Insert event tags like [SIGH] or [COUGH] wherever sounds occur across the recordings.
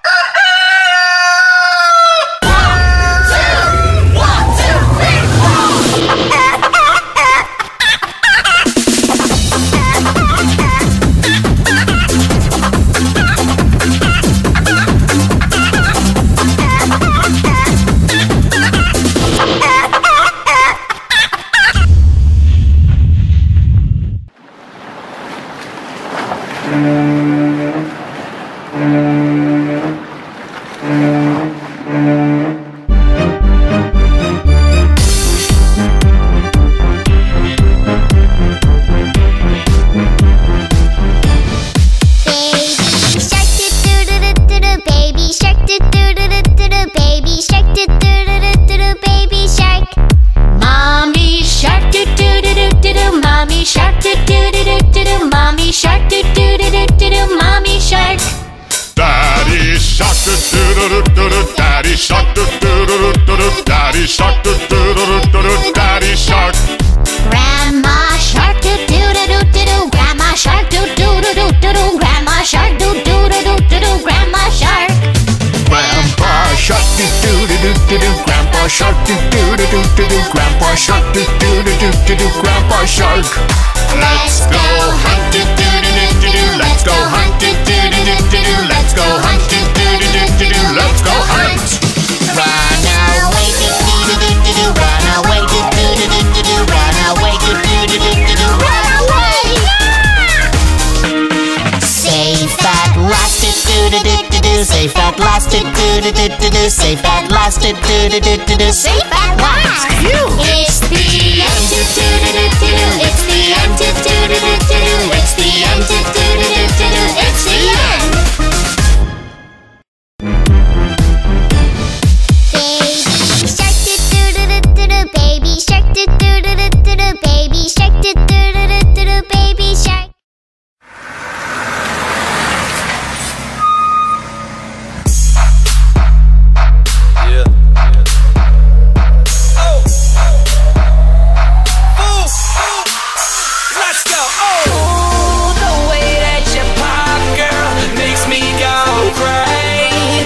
Ah! [LAUGHS] shark do do do do do do grandpa shark do do do do do do grandpa shark let's go hunt do do do do do do let's go hunt do do do do do do let's go hunt do do do do do do let's go hunt run away do do do do do do run away do do do do do do run away do do do do do do run away save that last do do do do do save that last do do do do do do safe at last do do do do do safe at last. It's the end do do do do do.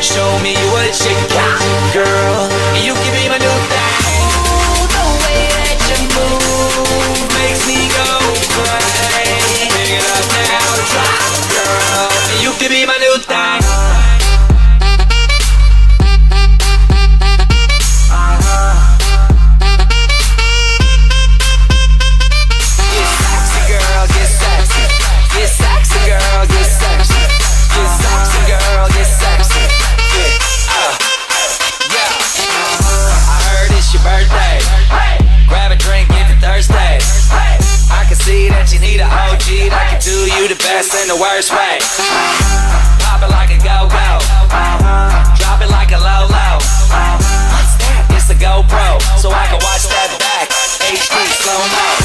show me worst way. Pop it like a go go. Drop it like a low low. It's a GoPro, so I can watch that back. HD slow mo.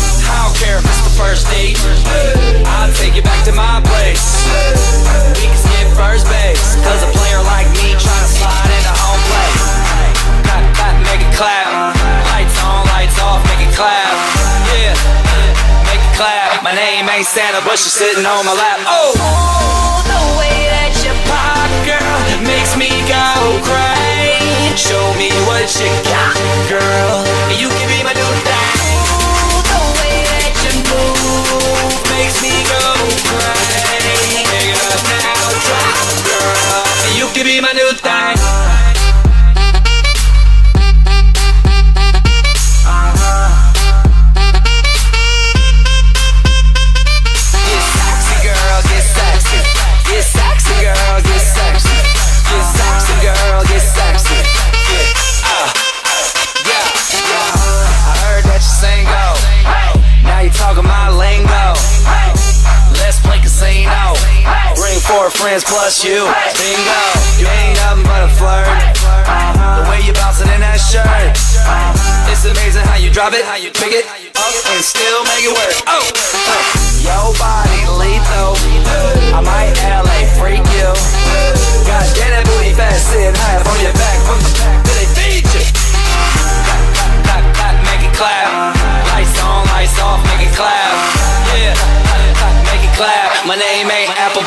ain't Santa, but she's sitting on my lap. Oh, oh the way that you pop, girl, makes me go crazy. Show me what you got, girl. You can be my new thing. Oh, the way that you move makes me go crazy. Pick up now, drop, girl. You can be my new thing. friends plus you. Bingo, you ain't nothing but a flirt. Uh -huh. The way you bouncing in that shirt, uh -huh. it's amazing how you drop it, how you pick it up and still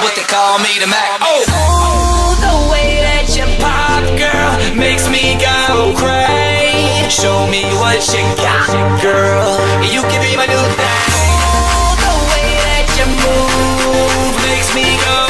what they call me the Mac. Oh, oh the way that you pop, girl, makes me go crazy. Show me what you got, girl. You can be my new thing. Oh, the way that you move makes me go.